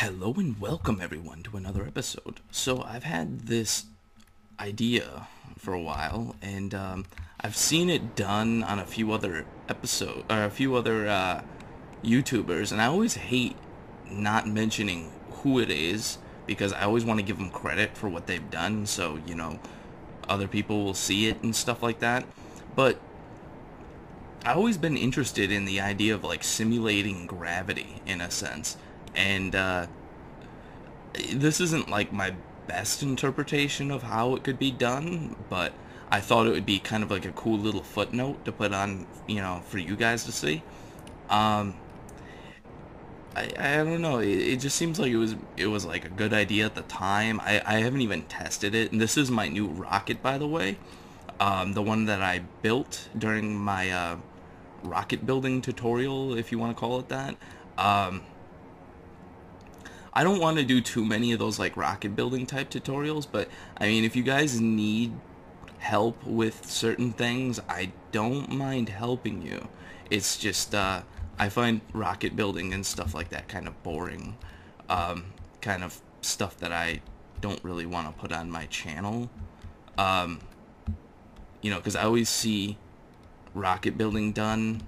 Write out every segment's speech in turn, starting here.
Hello and welcome everyone to another episode. So I've had this idea for a while, and um, I've seen it done on a few other episode or a few other uh, YouTubers, and I always hate not mentioning who it is because I always want to give them credit for what they've done, so you know other people will see it and stuff like that. But I've always been interested in the idea of like simulating gravity in a sense and uh, this isn't like my best interpretation of how it could be done, but I thought it would be kind of like a cool little footnote to put on, you know, for you guys to see. Um, I, I don't know. It, it just seems like it was it was like a good idea at the time. I, I haven't even tested it, and this is my new rocket, by the way. Um, the one that I built during my uh, rocket building tutorial, if you want to call it that. Um, I don't want to do too many of those like rocket building type tutorials, but I mean, if you guys need help with certain things, I don't mind helping you. It's just, uh, I find rocket building and stuff like that kind of boring. Um, kind of stuff that I don't really want to put on my channel. Um, you know, because I always see rocket building done,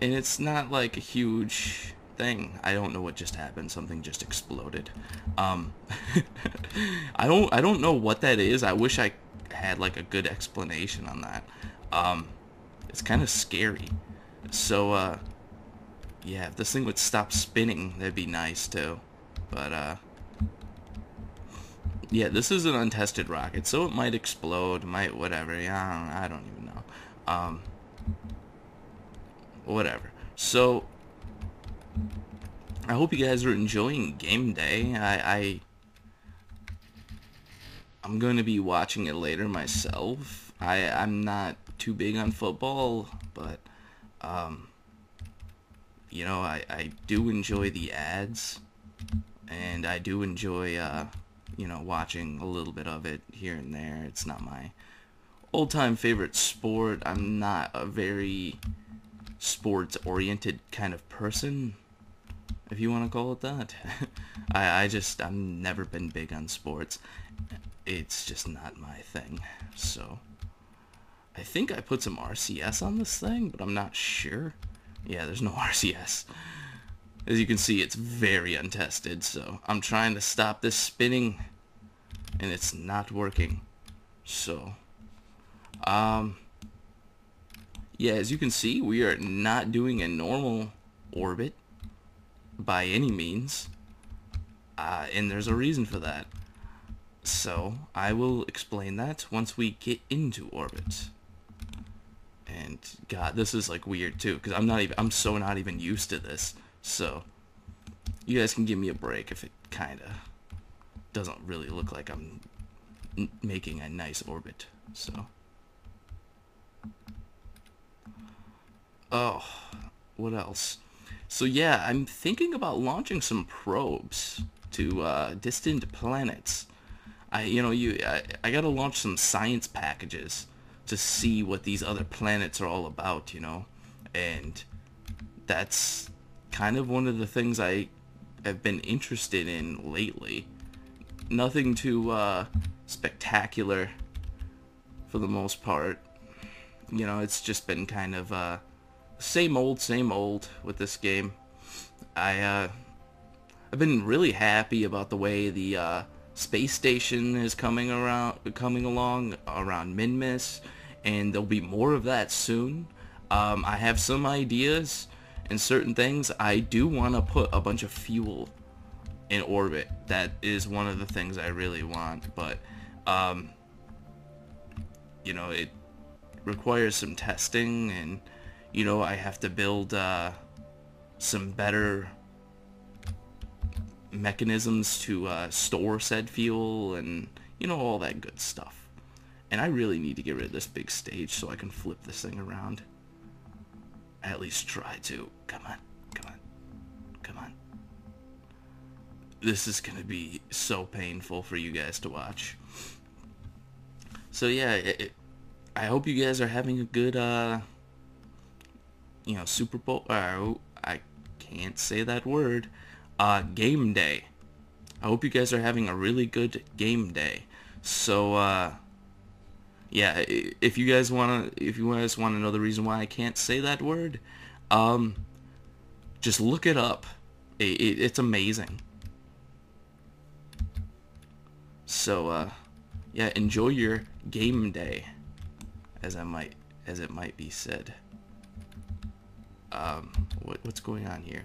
and it's not like a huge thing. I don't know what just happened. Something just exploded. Um, I don't I don't know what that is. I wish I had like a good explanation on that. Um, it's kind of scary. So uh, yeah, if this thing would stop spinning, that'd be nice too. But uh, yeah, this is an untested rocket, so it might explode, might whatever. Yeah, I don't, I don't even know. Um, whatever. So I hope you guys are enjoying game day. I, I I'm going to be watching it later myself. I I'm not too big on football, but um, you know I I do enjoy the ads, and I do enjoy uh, you know watching a little bit of it here and there. It's not my old time favorite sport. I'm not a very sports oriented kind of person if you want to call it that. I, I just, I've never been big on sports. It's just not my thing. So, I think I put some RCS on this thing, but I'm not sure. Yeah, there's no RCS. As you can see, it's very untested, so I'm trying to stop this spinning, and it's not working. So, um, yeah, as you can see, we are not doing a normal orbit by any means. Uh, and there's a reason for that. So, I will explain that once we get into orbit. And, God, this is, like, weird, too, because I'm not even, I'm so not even used to this. So, you guys can give me a break if it kind of doesn't really look like I'm making a nice orbit. So, oh, what else? So yeah, I'm thinking about launching some probes to uh, distant planets. I, you know, you, I, I gotta launch some science packages to see what these other planets are all about, you know, and that's kind of one of the things I have been interested in lately. Nothing too uh, spectacular for the most part. You know, it's just been kind of uh, same old, same old with this game. I, uh, I've been really happy about the way the, uh, space station is coming around, coming along around Minmus, and there'll be more of that soon. Um, I have some ideas and certain things. I do want to put a bunch of fuel in orbit. That is one of the things I really want, but, um, you know, it requires some testing and you know, I have to build uh, some better mechanisms to uh, store said fuel and, you know, all that good stuff. And I really need to get rid of this big stage so I can flip this thing around. At least try to. Come on. Come on. Come on. This is going to be so painful for you guys to watch. So yeah, it, it, I hope you guys are having a good, uh, you know, Super Bowl. Uh, I can't say that word. uh, game day. I hope you guys are having a really good game day. So, uh, yeah, if you guys wanna, if you guys want to know the reason why I can't say that word, um, just look it up. It, it, it's amazing. So, uh, yeah, enjoy your game day, as I might, as it might be said. Um, what, what's going on here?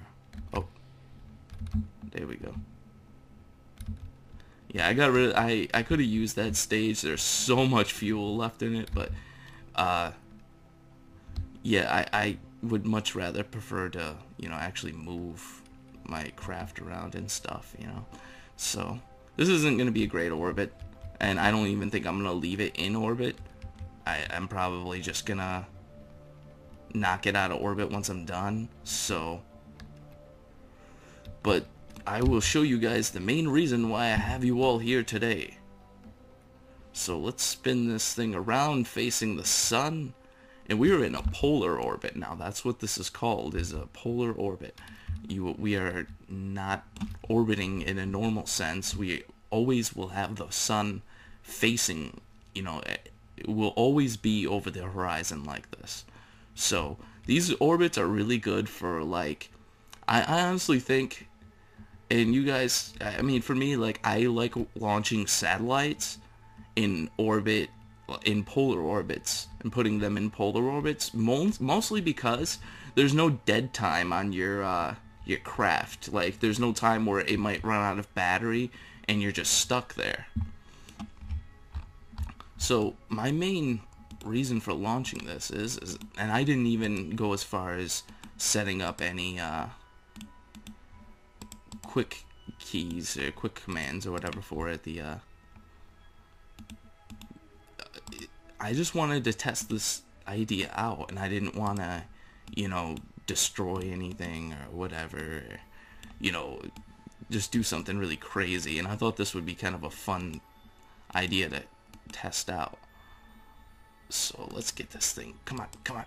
Oh, there we go. Yeah, I got rid of, I, I could have used that stage. There's so much fuel left in it, but, uh, yeah, I, I would much rather prefer to, you know, actually move my craft around and stuff, you know. So, this isn't going to be a great orbit, and I don't even think I'm going to leave it in orbit. I, I'm probably just going to knock it out of orbit once I'm done, so... But I will show you guys the main reason why I have you all here today. So let's spin this thing around facing the sun. And we are in a polar orbit now. That's what this is called, is a polar orbit. You, we are not orbiting in a normal sense. We always will have the sun facing, you know, it will always be over the horizon like this. So these orbits are really good for like, I, I honestly think and you guys i mean for me like i like launching satellites in orbit in polar orbits and putting them in polar orbits mostly because there's no dead time on your uh your craft. Like there's no time where it might run out of battery and you're just stuck there. So my main reason for launching this is, is and i didn't even go as far as setting up any uh quick keys or quick commands or whatever for it. The uh, I just wanted to test this idea out, and I didn't want to, you know, destroy anything or whatever. You know, just do something really crazy. And I thought this would be kind of a fun idea to test out. So let's get this thing. Come on, come on.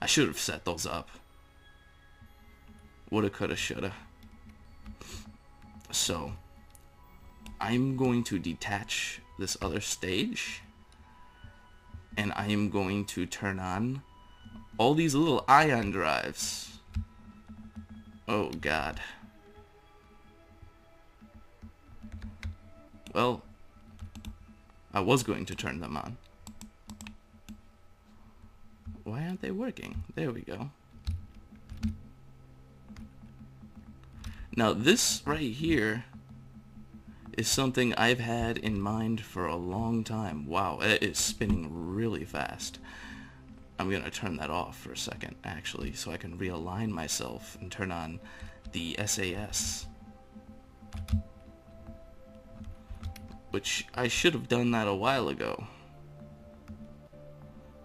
I should have set those up. Woulda, coulda, shoulda. So, I'm going to detach this other stage and I am going to turn on all these little ion drives. Oh god. Well, I was going to turn them on. Why aren't they working? There we go. Now this right here is something I've had in mind for a long time. Wow, it is spinning really fast. I'm going to turn that off for a second, actually, so I can realign myself and turn on the SAS. Which I should have done that a while ago.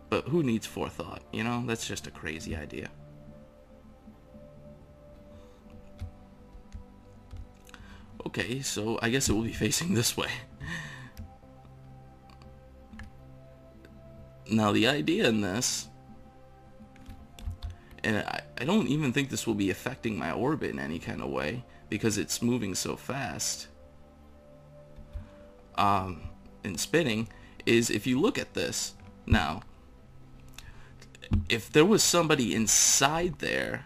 But who needs forethought, you know? That's just a crazy idea. Okay, so I guess it will be facing this way. Now the idea in this, and I, I don't even think this will be affecting my orbit in any kind of way, because it's moving so fast, um, and spinning, is if you look at this, now, if there was somebody inside there,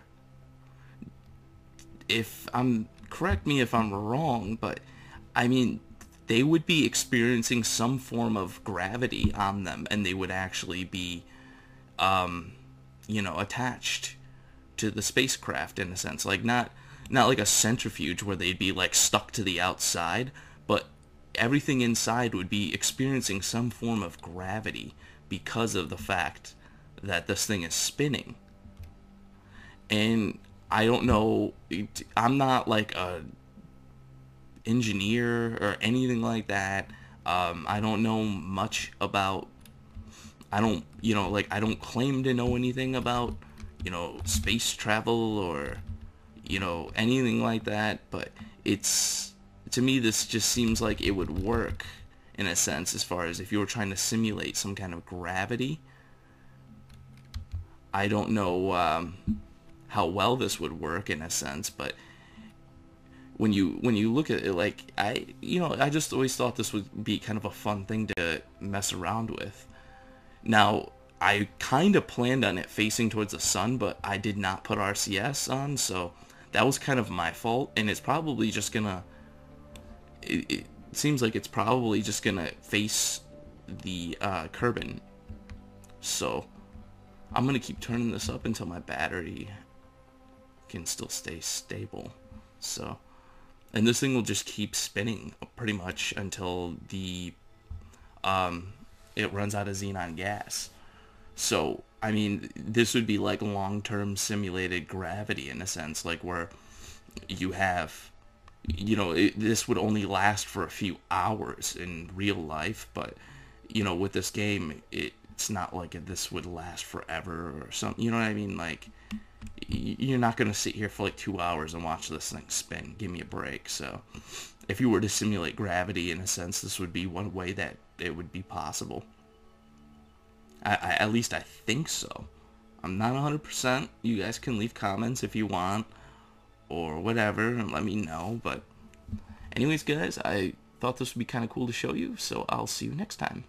if I'm correct me if I'm wrong, but I mean, they would be experiencing some form of gravity on them, and they would actually be, um, you know, attached to the spacecraft in a sense, like not not like a centrifuge where they'd be like stuck to the outside, but everything inside would be experiencing some form of gravity because of the fact that this thing is spinning. And I don't know. I'm not like a engineer or anything like that. Um, I don't know much about. I don't, you know, like I don't claim to know anything about, you know, space travel or, you know, anything like that. But it's to me, this just seems like it would work in a sense, as far as if you were trying to simulate some kind of gravity. I don't know. Um, how well this would work in a sense, but when you when you look at it like I you know I just always thought this would be kind of a fun thing to mess around with. Now I kind of planned on it facing towards the sun, but I did not put RCS on, so that was kind of my fault, and it's probably just gonna. It, it seems like it's probably just gonna face the uh, Kerbin, so I'm gonna keep turning this up until my battery can still stay stable. So, and this thing will just keep spinning pretty much until the um, it runs out of xenon gas. So, I mean, this would be like long-term simulated gravity in a sense, like where you have, you know, it, this would only last for a few hours in real life, but, you know, with this game, it, it's not like this would last forever or something. You know what I mean? Like, you're not going to sit here for like two hours and watch this thing spin. Give me a break. So, if you were to simulate gravity in a sense, this would be one way that it would be possible. I, I, at least I think so. I'm not 100%. You guys can leave comments if you want or whatever and let me know. But anyways, guys, I thought this would be kind of cool to show you, so I'll see you next time.